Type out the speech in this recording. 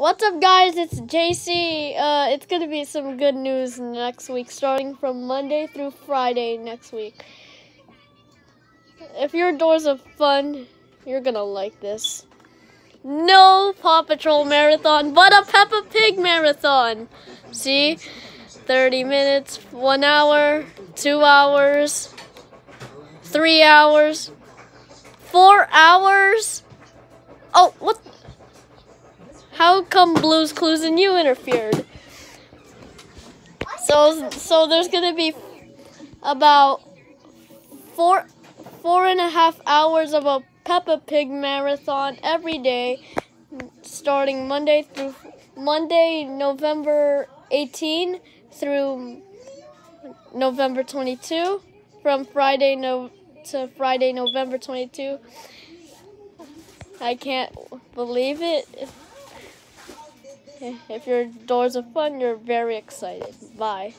What's up, guys? It's JC. Uh, it's gonna be some good news next week, starting from Monday through Friday next week. If your doors are fun, you're gonna like this. No Paw Patrol marathon, but a Peppa Pig marathon. See? 30 minutes, one hour, two hours, three hours, four hours. Come Blue's Clues and you interfered? So, so there's gonna be about four, four and a half hours of a Peppa Pig marathon every day, starting Monday through Monday, November 18 through November 22, from Friday no to Friday, November 22. I can't believe it. If your doors are fun, you're very excited. Bye.